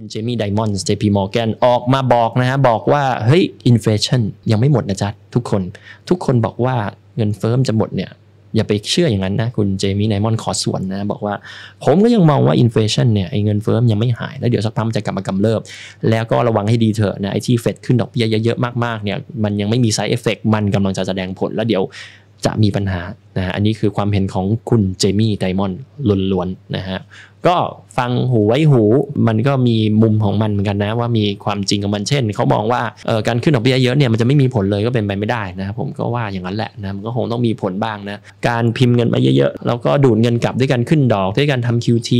คุณเจมี่ไดมอนด์ JP Morgan ออกมาบอกนะฮะบอกว่า เฮ้ย inflation ยังไม่หมดนะจ๊ะทุกคน ทุกคนบอกว่าเงินเฟ้อจะหมดเนี่ยอย่าไปเชื่ออย่างนั้นนะคุณเจมี่ไดมอนด์ขอสวนนะบอกว่า ผมก็ยังมองว่า inflation เนี่ยไอ้เงินเฟ้อยังไม่หาย แล้วเดี๋ยวสักพักมันจะกลับมากำเริบ แล้วก็ระวังให้ดีเถอะนะไอ้ที่เฟดขึ้นดอกเบี้ยเยอะๆมากๆเนี่ยมันยังไม่มี side effect มันกำลังจะแสดงผลแล้วเดี๋ยวจะมีปัญหา นะฮะอันนี้คือความเห็นของคุณเจมี่ไดมอนด์ล้วนๆนะฮะก็ฟังหูไว้หูมันก็มีมุมของมันเหมือนกันนะ ว่ามีความจริงของมันเช่นเขามองว่าการขึ้นดอกเบี้ยเยอะเนี่ยมันจะไม่มีผลเลยก็เป็นไปไม่ได้นะครับผมก็ว่าอย่างนั้นแหละนะมันก็คงต้องมีผลบ้างนะการพิมพ์เงินมาเยอะๆแล้วก็ดูดเงินกลับด้วยการขึ้นดอกด้วยการทำ QT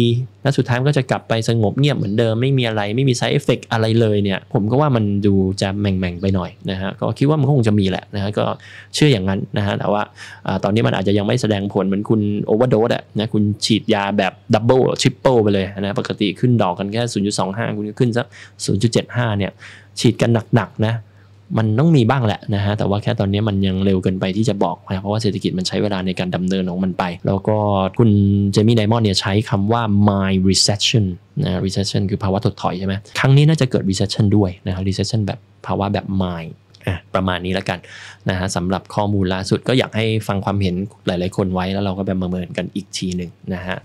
แล้วสุดท้ายมันก็จะกลับไปสงบเงียบเหมือนเดิมไม่มีอะไรไม่มี side effect อะไรเลยเนี่ยผมก็ว่ามันดูจะแหม่งๆไปหน่อยนะฮะก็คิดว่ามันคงจะมีแหละนะฮะก็เชื่ออย่างนั้นนะฮะแต่ว่าตอนนี้มันอาจจะยังไม่แสดงผลเหมือนคุณ overdose อะนะคุณฉีดยาแบบ double triple ไปเลยนะปกติขึ้นดอกกันแค่ 0.25 คุณก็ขึ้นสัก 0.75 เนี่ย ฉีดกันหนักๆนะมันต้องมีบ้างแหละนะฮะ แต่ว่าแค่ตอนนี้มันยังเร็วเกินไปที่จะบอกนะเพราะว่าเศรษฐกิจมันใช้เวลาในการดำเนินของมันไป แล้วก็คุณเจมี่ไดมอนด์เนี่ยใช้คำว่า mild recession นะ recession คือภาวะถดถอยใช่ไหมครั้งนี้น่าจะเกิด recession ด้วยนะฮะ recession แบบภาวะแบบ my ประมาณนี้แล้วกันนะฮะสำหรับข้อมูลล่าสุดก็อยากให้ฟังความเห็นหลาย ๆ คนไว้แล้วเราก็ไปประเมินกันอีกทีหนึ่งนะฮะ